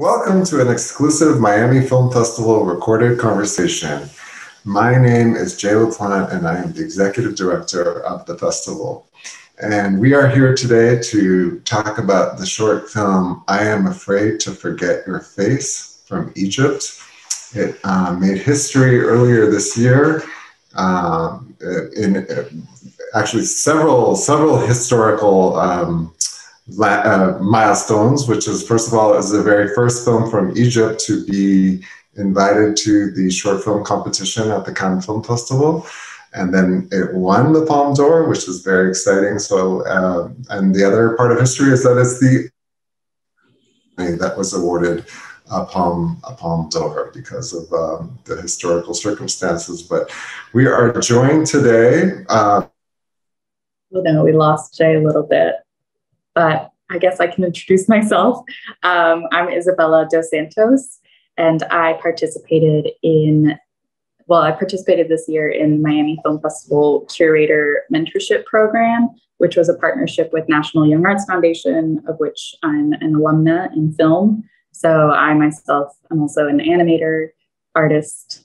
Welcome to an exclusive Miami Film Festival recorded conversation. My name is Jaie Laplante, and I am the executive director of the festival. And we are here today to talk about the short film I Am Afraid to Forget Your Face from Egypt. It uh, made history earlier this year um, in actually several several historical um, uh, milestones, which is first of all, is the very first film from Egypt to be invited to the short film competition at the Cannes Film Festival. And then it won the Palme d'Or, which is very exciting. So, uh, and the other part of history is that it's the that was awarded a Palme, a Palme d'Or because of um, the historical circumstances. But we are joined today. Uh, no, we lost Jaie a little bit but I guess I can introduce myself. Um, I'm Isabella Dos Santos, and I participated in, well, I participated this year in Miami Film Festival Curator Mentorship Program, which was a partnership with National Young Arts Foundation, of which I'm an alumna in film. So I myself am also an animator, artist,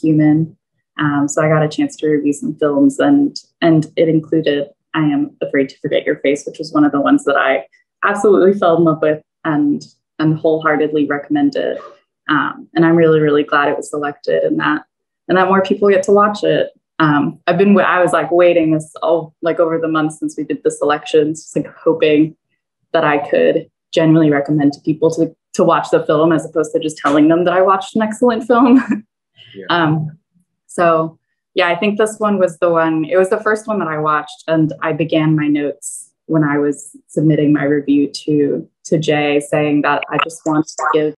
human. Um, so I got a chance to review some films, and and it included I am afraid to forget your face, which was one of the ones that I absolutely fell in love with and and wholeheartedly recommend it. Um, and I'm really really glad it was selected and that and that more people get to watch it. Um, I've been I was like waiting this all like over the months since we did the selections, just like hoping that I could genuinely recommend to people to to watch the film as opposed to just telling them that I watched an excellent film. yeah. um, so yeah, I think this one was the one, it was the first one that I watched, and I began my notes when I was submitting my review to to Jaie saying that I just wanted to give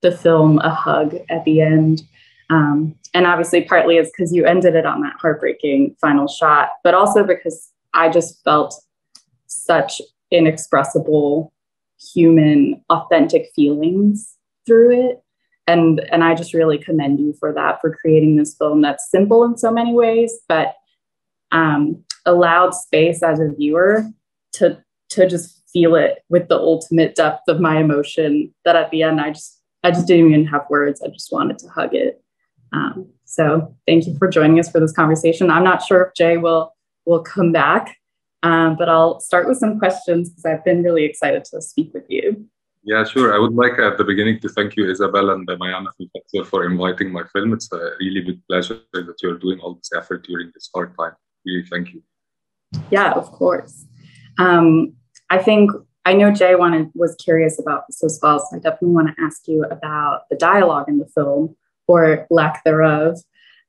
the film a hug at the end. Um, and obviously, partly is because you ended it on that heartbreaking final shot, but also because I just felt such inexpressible, human, authentic feelings through it and and i just really commend you for that for creating this film that's simple in so many ways but um, allowed space as a viewer to to just feel it with the ultimate depth of my emotion that at the end i just i just didn't even have words. I just wanted to hug it. Um, so thank you for joining us for this conversation. I'm not sure if jaie will will come back um, but i'll start with some questions because i've been really excited to speak with you yeah, sure. I would like at the beginning to thank you, Isabel and the Miami Film Festival for inviting my film. It's a really big pleasure that you're doing all this effort during this hard time. Really, thank you. Yeah, of course. Um, I think I know Jaie wanted was curious about this as well, so I definitely want to ask you about the dialogue in the film or lack thereof.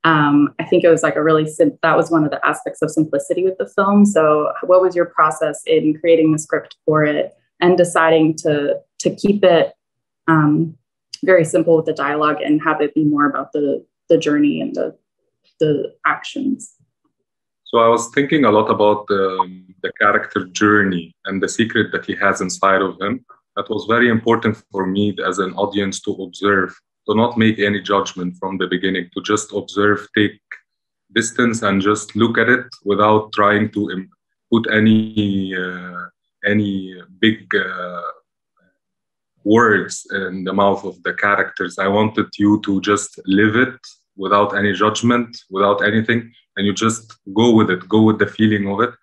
Um, I think it was like a really sim- that was one of the aspects of simplicity with the film. So, what was your process in creating the script for it and deciding to to keep it um, very simple with the dialogue and have it be more about the the journey and the the actions. So I was thinking a lot about the, the character journey and the secret that he has inside of him. That was very important for me as an audience to observe, to not make any judgment from the beginning, to just observe, take distance, and just look at it without trying to put any uh, any big uh, words in the mouth of the characters. I wanted you to just live it without any judgment, without anything, and you just go with it, go with the feeling of it.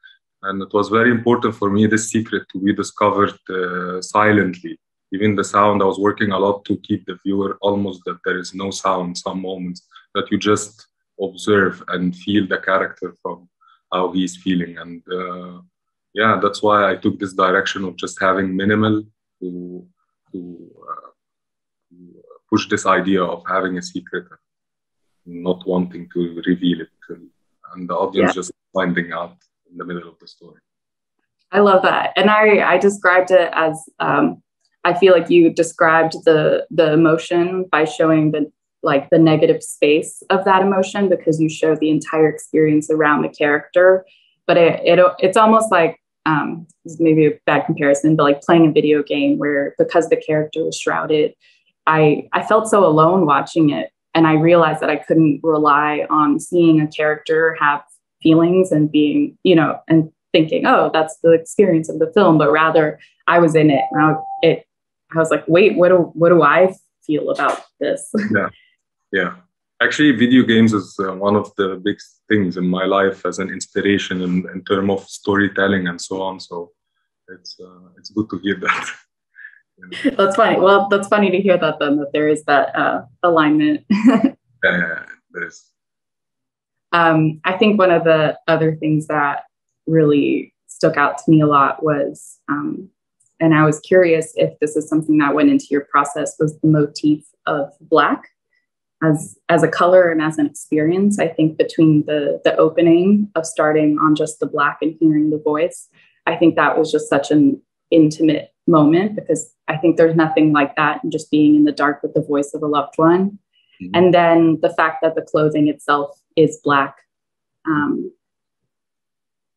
And it was very important for me, this secret to be discovered uh, silently. Even the sound, I was working a lot to keep the viewer almost that there is no sound, some moments that you just observe and feel the character from how he's feeling. And uh, yeah, that's why I took this direction of just having minimal to to, uh, to push this idea of having a secret and not wanting to reveal it and the audience yeah. just finding out in the middle of the story. I love that, and I I described it as um, I feel like you described the the emotion by showing the like the negative space of that emotion because you show the entire experience around the character but it, it it's almost like um, maybe a bad comparison, but like playing a video game where because the character was shrouded, I I felt so alone watching it, and I realized that I couldn't rely on seeing a character have feelings and being you know and thinking oh that's the experience of the film, but rather I was in it. And I, it I was like, wait, what do what do I feel about this? Yeah, yeah. Actually, video games is uh, one of the big things in my life as an inspiration in, in terms of storytelling and so on. So it's uh, it's good to hear that. That's funny. Well, that's funny to hear that then that there is that uh, alignment. yeah, yeah, there is. Um, I think one of the other things that really stuck out to me a lot was, um, and I was curious if this is something that went into your process, was the motif of black as as a color and as an experience. I think between the the opening of starting on just the black and hearing the voice, I think that was just such an intimate moment because I think there's nothing like that and just being in the dark with the voice of a loved one. Mm-hmm. And then the fact that the clothing itself is black. Um,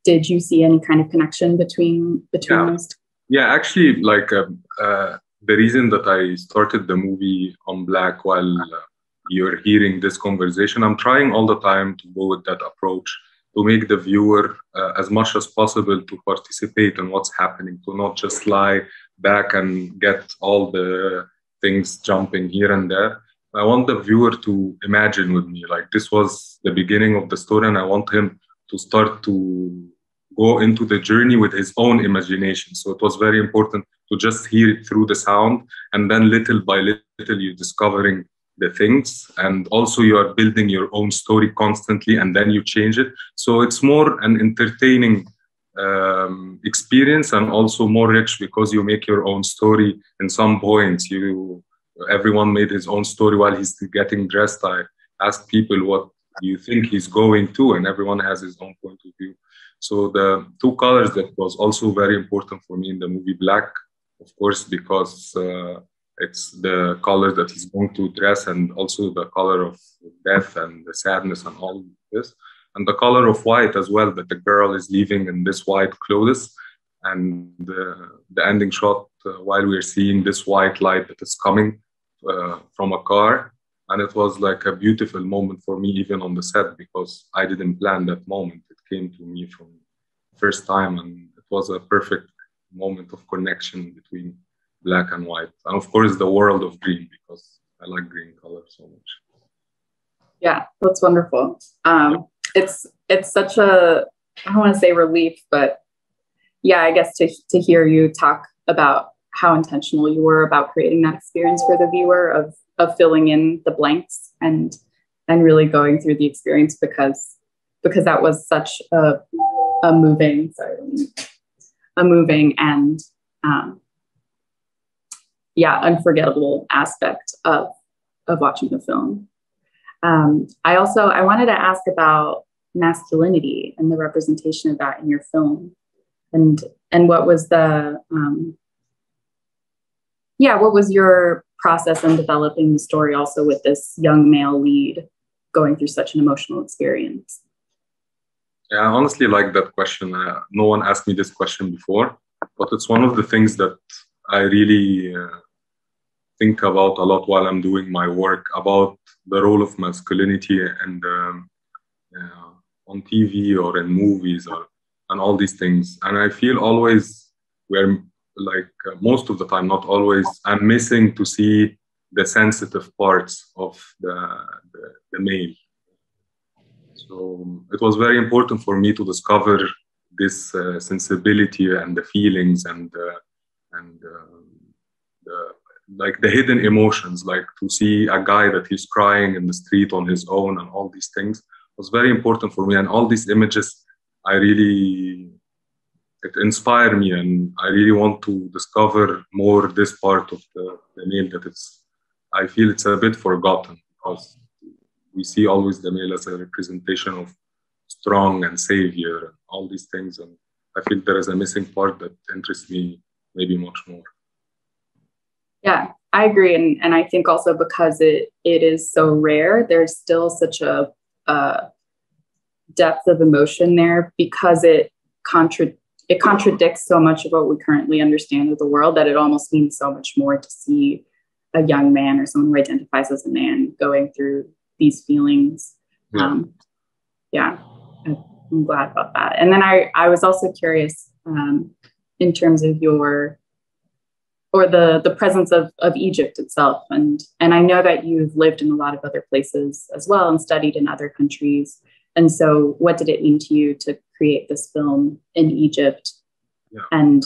did you see any kind of connection between between yeah. those? Two? Yeah, actually, like uh, uh, the reason that I started the movie on black while uh, you're hearing this conversation, I'm trying all the time to go with that approach to make the viewer uh, as much as possible to participate in what's happening, to not just lie back and get all the things jumping here and there. I want the viewer to imagine with me, like this was the beginning of the story, and I want him to start to go into the journey with his own imagination. So it was very important to just hear it through the sound, and then little by little, you're discovering the things and also you are building your own story constantly and then you change it. So it's more an entertaining um, experience and also more rich because you make your own story in some points. You everyone made his own story while he's getting dressed. I ask people what you think he's going to and everyone has his own point of view. So the two colors that was also very important for me in the movie black of course because uh, it's the color that he's going to dress and also the color of death and the sadness and all this. And the color of white as well that the girl is leaving in this white clothes. And the, the ending shot uh, while we're seeing this white light that is coming uh, from a car. And it was like a beautiful moment for me even on the set because i didn't plan that moment. It came to me from first time and it was a perfect moment of connection between black and white, and of course the world of green because I like green color so much. Yeah, that's wonderful. Um, it's it's such a I don't want to say relief, but yeah, I guess to to hear you talk about how intentional you were about creating that experience for the viewer of of filling in the blanks and and really going through the experience because because that was such a a moving sorry a moving and um, yeah, unforgettable aspect of of watching the film. Um, I also I wanted to ask about masculinity and the representation of that in your film, and and what was the um, yeah what was your process in developing the story also with this young male lead going through such an emotional experience. Yeah, I honestly like that question. Uh, no one asked me this question before, but it's one of the things that I really uh, think about a lot while I'm doing my work about the role of masculinity and um, uh, on TV or in movies or and all these things. And I feel always we're like uh, most of the time, not always, I'm missing to see the sensitive parts of the, the, the male. So it was very important for me to discover this uh, sensibility and the feelings and uh, and um, the like the hidden emotions, like to see a guy that he's crying in the street on his own and all these things was very important for me. And all these images, I really, it inspired me. And I really want to discover more this part of the, the male that it's, I feel it's a bit forgotten because we see always the male as a representation of strong and savior and all these things. And I feel there is a missing part that interests me maybe much more. Yeah, I agree, and and I think also because it it is so rare, there's still such a, a depth of emotion there because it contra- it contradicts so much of what we currently understand of the world that it almost means so much more to see a young man or someone who identifies as a man going through these feelings. Yeah, um, yeah I'm glad about that. And then I I was also curious um, in terms of your or the the presence of of Egypt itself. And and I know that you've lived in a lot of other places as well and studied in other countries. And so, what did it mean to you to create this film in Egypt? Yeah. And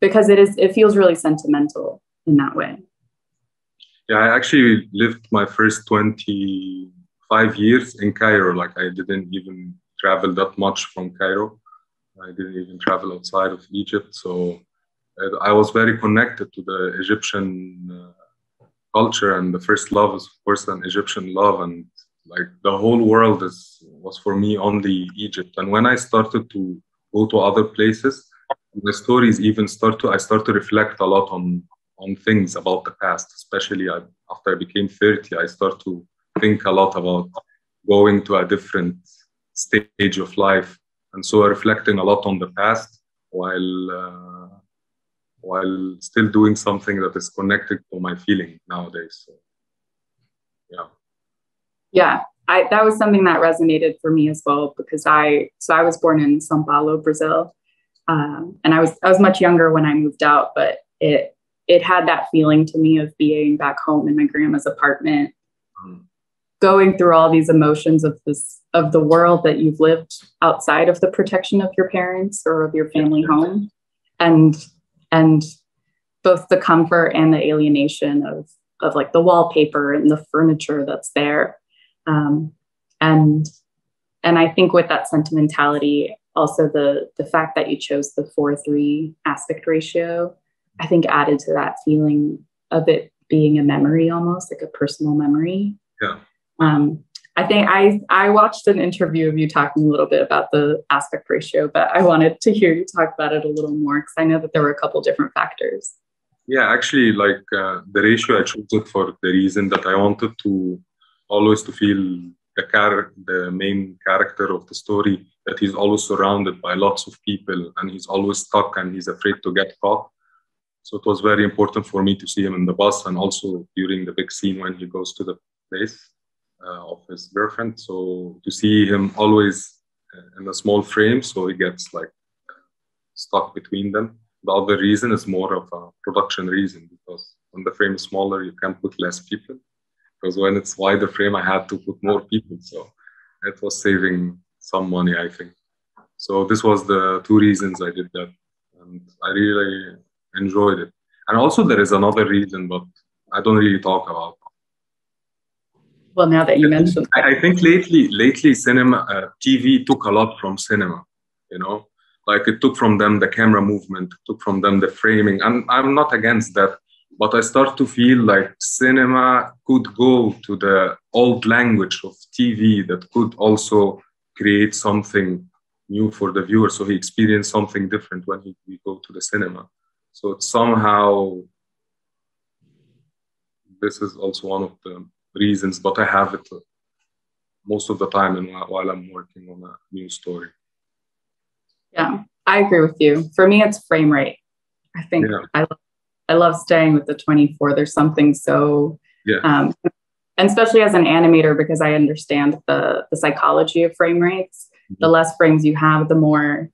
because it is, it feels really sentimental in that way. Yeah, I actually lived my first 25 years in Cairo. Like, I didn't even travel that much from Cairo. I didn't even travel outside of Egypt. So I was very connected to the Egyptian uh, culture, and the first love is, of course, an Egyptian love. And like the whole world is was for me only Egypt. And when I started to go to other places, the stories even start to I start to reflect a lot on on things about the past, especially I, after I became 30, I start to think a lot about going to a different stage of life. And so reflecting a lot on the past while uh, while still doing something that is connected to my feeling nowadays. So, yeah. Yeah, I, that was something that resonated for me as well because I so I was born in São Paulo, Brazil, um, and I was I was much younger when I moved out, but it it had that feeling to me of being back home in my grandma's apartment, mm. Going through all these emotions of this of the world that you've lived outside of the protection of your parents or of your family home, and and both the comfort and the alienation of of like the wallpaper and the furniture that's there. Um, and and i think with that sentimentality also the the fact that you chose the 4-3 aspect ratio i think added to that feeling of it being a memory almost like a personal memory. Yeah um, I think I I watched an interview of you talking a little bit about the aspect ratio, but I wanted to hear you talk about it a little more because I know that there were a couple different factors. Yeah, actually, like uh, the ratio, I chose it for the reason that I wanted to always to feel the char- the main character of the story that he's always surrounded by lots of people and he's always stuck and he's afraid to get caught. So it was very important for me to see him in the bus and also during the big scene when he goes to the place of his girlfriend. So to see him always uh, in a small frame, so he gets like stuck between them. The other reason is more of a production reason because when the frame is smaller, you can put less people. Because when it's wider frame, I had to put more people. So it was saving some money, I think. So this was the two reasons I did that, and I really enjoyed it. And also there is another reason, but I don't really talk about well now that you mentioned I, I think lately lately cinema uh, tv took a lot from cinema you know? Like it took from them the camera movement took from them the framing. I'm, I'm not against that but i start to feel like cinema could go to the old language of tv that could also create something new for the viewer. So he experience something different when he, we go to the cinema. So it's somehow this is also one of the reasons, but I have it most of the time and while I'm working on a new story. Yeah, I agree with you. For me, it's frame rate. I think yeah. I, love, I love staying with the 24. There's something so, yeah. Um, and especially as an animator, because I understand the, the psychology of frame rates. Mm-hmm. The less frames you have, the more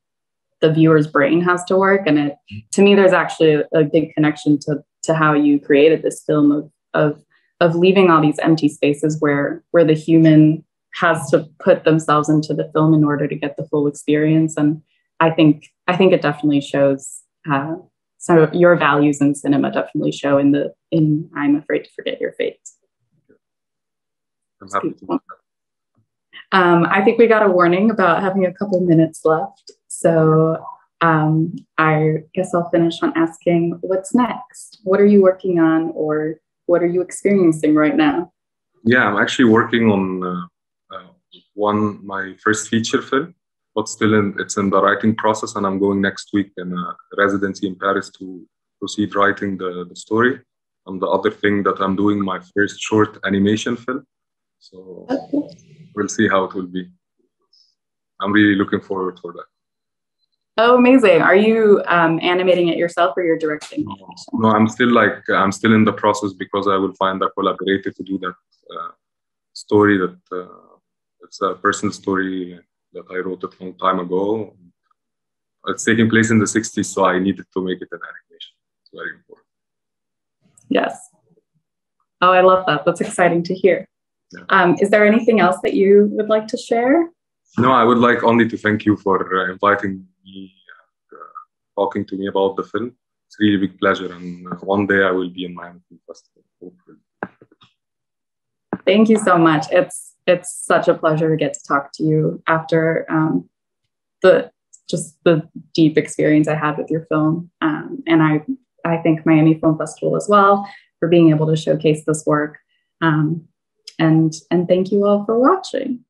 the viewer's brain has to work. And it, to me, there's actually a, a big connection to, to how you created this film of, of of leaving all these empty spaces where where the human has to put themselves into the film in order to get the full experience. And i think i think it definitely shows uh, so your values in cinema definitely show in the in i'm afraid to forget your face. Um, i think we got a warning about having a couple minutes left. So um, i guess i'll finish on asking what's next? What are you working on or what are you experiencing right now? Yeah, I'm actually working on uh, uh, one my first feature film, but still in, it's in the writing process, and I'm going next week in a residency in Paris to proceed writing the, the story. And the other thing that I'm doing my first short animation film. So okay. we'll see how it will be. I'm really looking forward for that. Oh, amazing! Are you um, animating it yourself, or you're directing? No, I'm still like I'm still in the process because I will find a collaborator to do that uh, story. That uh, it's a personal story that I wrote a long time ago. It's taking place in the '60s, so I needed to make it an animation. It's very important. Yes. Oh, I love that. That's exciting to hear. Yeah. Um, is there anything else that you would like to share? No, I would like only to thank you for uh, inviting me, uh, talking to me about the film. It's really a big pleasure, and uh, one day I will be in Miami Film Festival. Hopefully. Thank you so much. It's it's such a pleasure to get to talk to you after um, the just the deep experience I had with your film, um, and I I thank Miami Film Festival as well for being able to showcase this work. Um, and and thank you all for watching.